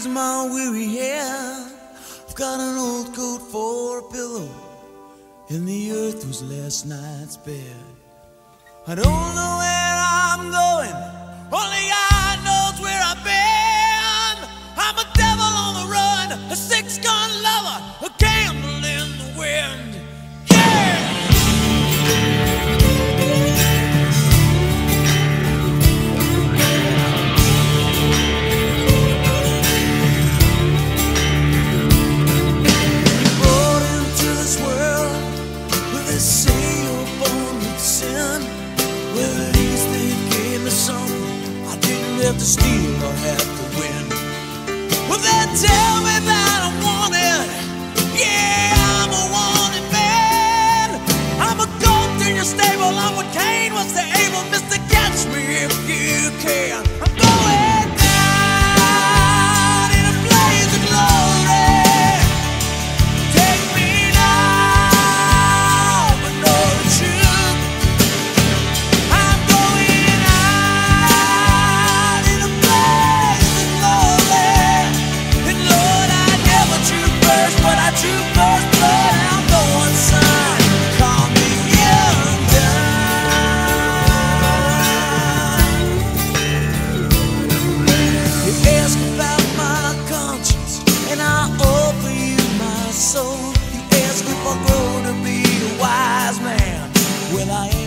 is my weary hair. I've got an old coat for a pillow, and the earth was last night's bed. I don't know where I'm going, only God knows where I've been. I'm a devil on the run, a six gun have to steal or have to win. Well, then tell me that I want it. Yeah, I'm a wanted man. I'm a goat in your stable. I'm what Cain was to Abel, Mr. if I grow to be a wise man? Will I?